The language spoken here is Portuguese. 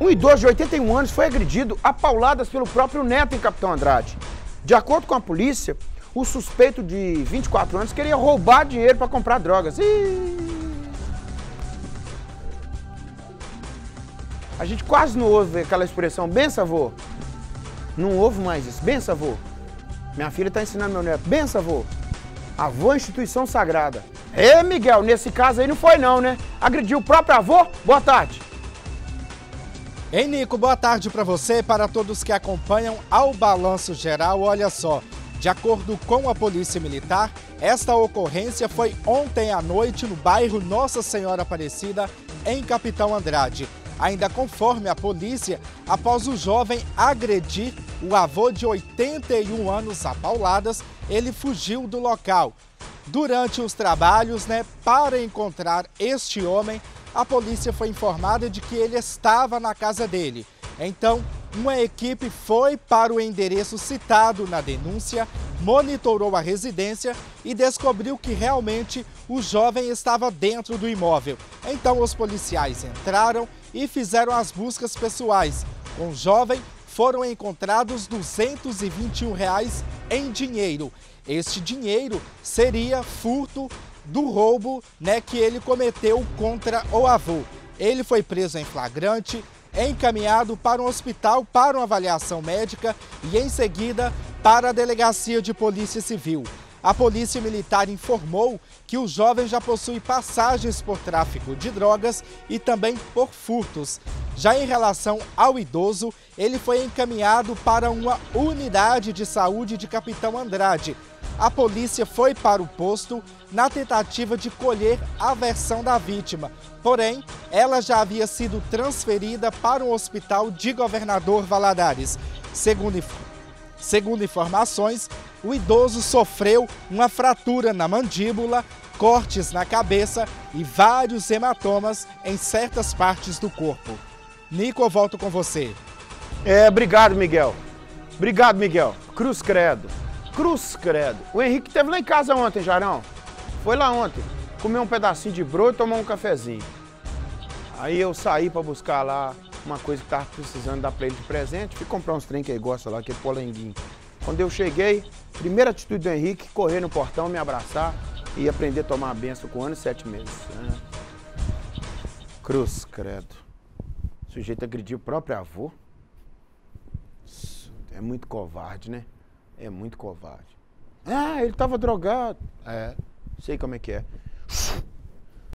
Um idoso de 81 anos foi agredido a pauladas pelo próprio neto em Capitão Andrade. De acordo com a polícia, o suspeito de 24 anos queria roubar dinheiro para comprar drogas. Ih! A gente quase não ouve aquela expressão, benção, avô. Não ouve mais isso, benção, avô. Minha filha está ensinando meu neto, benção, avô. Avô é instituição sagrada. Ê, Miguel, nesse caso aí não foi não, né? Agrediu o próprio avô? Boa tarde. Ei, Nico, boa tarde para você e para todos que acompanham ao Balanço Geral. Olha só, de acordo com a Polícia Militar, esta ocorrência foi ontem à noite no bairro Nossa Senhora Aparecida, em Capitão Andrade. Ainda conforme a polícia, após o jovem agredir o avô de 81 anos a pauladas, ele fugiu do local. Durante os trabalhos, né, para encontrar este homem, a polícia foi informada de que ele estava na casa dele. Então, uma equipe foi para o endereço citado na denúncia, monitorou a residência e descobriu que realmente o jovem estava dentro do imóvel. Então, os policiais entraram e fizeram as buscas pessoais. Com o jovem, foram encontrados 221 reais em dinheiro. Este dinheiro seria furto do roubo né, que ele cometeu contra o avô. Ele foi preso em flagrante, encaminhado para um hospital para uma avaliação médica e, em seguida, para a delegacia de polícia civil. A polícia militar informou que o jovem já possui passagens por tráfico de drogas e também por furtos. Já em relação ao idoso, ele foi encaminhado para uma unidade de saúde de Capitão Andrade. A polícia foi para o posto na tentativa de colher a versão da vítima. Porém, ela já havia sido transferida para um hospital de Governador Valadares. Segundo, segundo informações, o idoso sofreu uma fratura na mandíbula, cortes na cabeça e vários hematomas em certas partes do corpo. Nico, eu volto com você. É, obrigado, Miguel. Obrigado, Miguel. Cruz Credo. Cruz Credo. O Henrique esteve lá em casa ontem, Jarão. Foi lá ontem. Comeu um pedacinho de broto e tomou um cafezinho. Aí eu saí para buscar lá uma coisa que tava precisando dar para ele de presente. Fui comprar uns trem que ele gosta lá, aquele polenguinho. Quando eu cheguei, primeira atitude do Henrique, correr no portão, me abraçar e aprender a tomar a benção com um ano e sete meses. Né? Cruz, credo. O sujeito agrediu o próprio avô. É muito covarde, né? É muito covarde. Ah, ele estava drogado. É, sei como é que é.